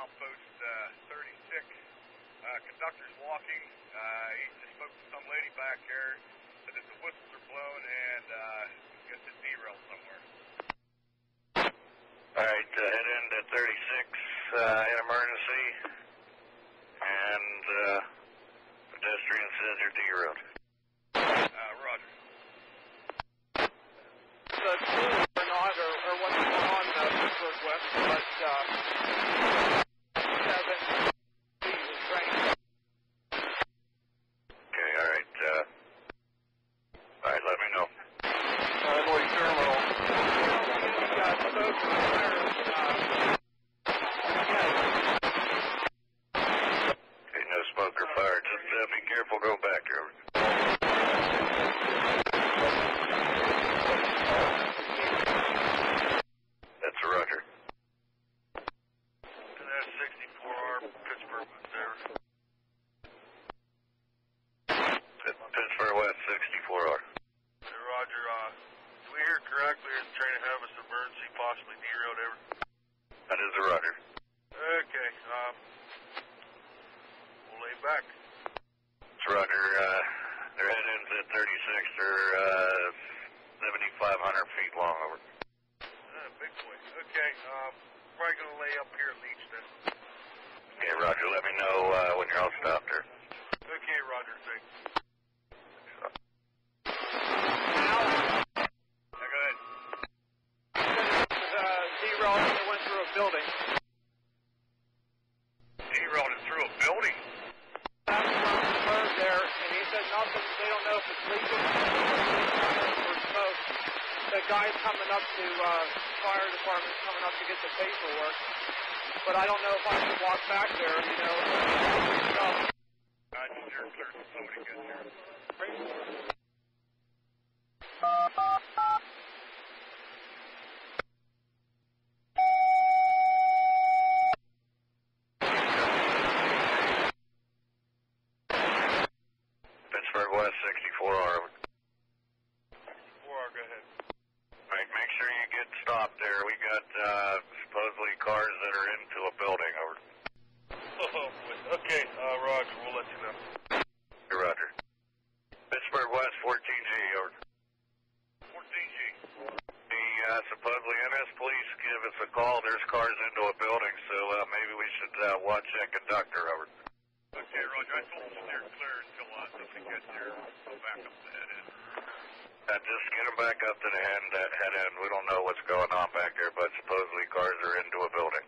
milepost uh, 36. Uh, conductor's walking. Uh, he just spoke to some lady back there. Said that the whistles are blown and uh, gets a derailed somewhere. All right, uh, head end at 36 uh, in emergency, and uh, pedestrian says they're derailed. Uh, Roger. the Thank you. Roger. Uh, their head ends at 36. They're uh, 7,500 feet long over. Uh, big boy. Okay, um, probably gonna lay up here at then. Okay, Roger. Let me know uh, when you're all stopped there. Okay, Roger, thanks. Yeah, go ahead. uh, zero and it went through a building. Derailed it through a building. That's from the bird there, and he said nothing. They don't know if it's leaking or smoke. The guy's coming up to uh, fire department's coming up to get the paperwork, but I don't know if I can walk back there. You know. Just hear clear. Somebody gets here. Pittsburgh West 64R. over. 4R, go ahead. All right, make sure you get stopped there. We got uh, supposedly cars that are into a building. Over. Oh, boy. Okay, uh, Roger, we'll let you know. Hey, Roger. Pittsburgh West 14G. Over. 14G. The uh, supposedly MS police give us a call. There's cars into a building, so uh, maybe we should uh, watch that conductor. Over. Okay, Roger. I told them to steer clear until uh, somebody gets here. Go back up the head end. Uh, just get them back up to the head, that head end. We don't know what's going on back there, but supposedly cars are into a building.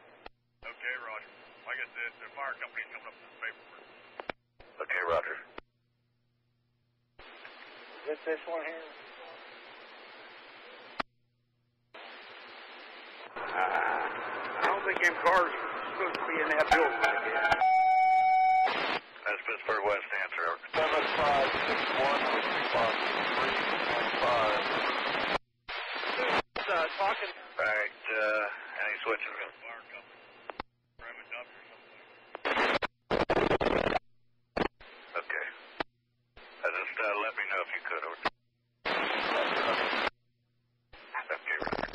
Okay, Roger. Like I said, the fire company's coming up with the paperwork. Okay, Roger. Is it this one here? I don't think them cars are supposed to be in that building. That's Pittsburgh West answer. Over. Seven five six one three five three one five. uh, talking. All right, uh, any switches? Fire company. Prime adopter or something. Okay. Uh, just uh, let me know if you could. Over. Okay, Roger.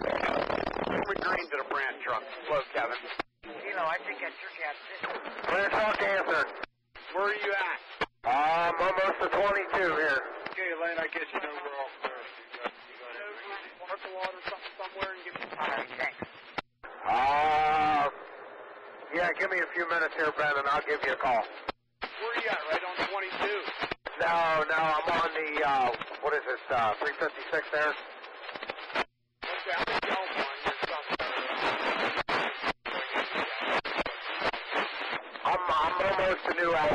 Bring me green to the brand truck. Hello, Kevin. Kilo, I think that's your gas. Clear talk answer. Where are you at? I'm almost to 22 here. Okay, Lane, I guess you know we're off there. You got, you got park a lot or something somewhere and give me All right, thanks. Uh, yeah, give me a few minutes here, Ben, and I'll give you a call. Where are you at? Right on 22. No, no, I'm on the, uh, what is this, uh, 356 there? I'm almost a new hour.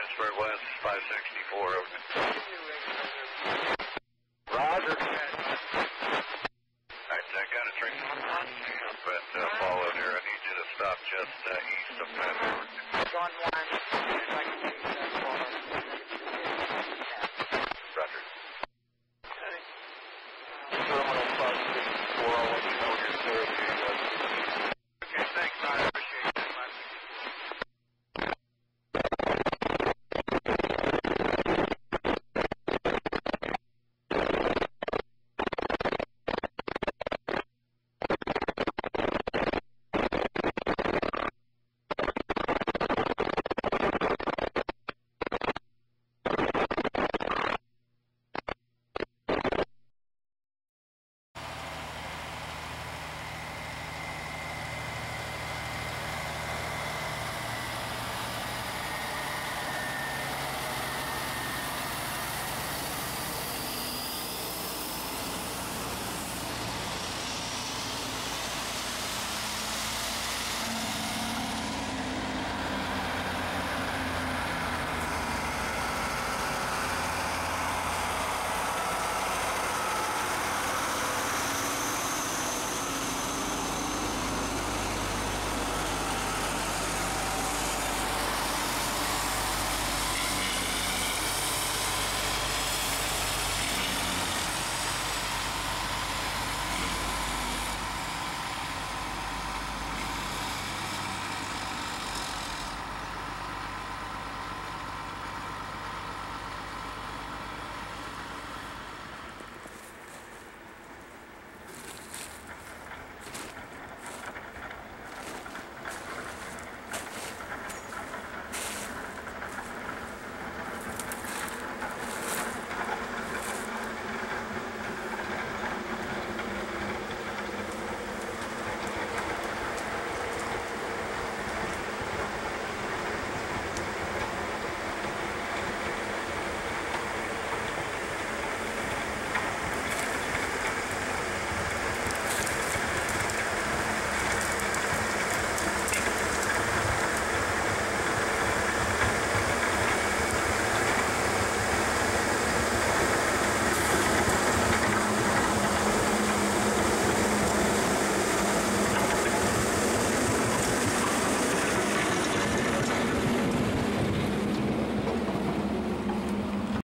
Pittsburgh West, 564, over. Roger. Alright, I got a train but uh, followed here. I need you to stop just uh, east of Pittsburgh. Gone one.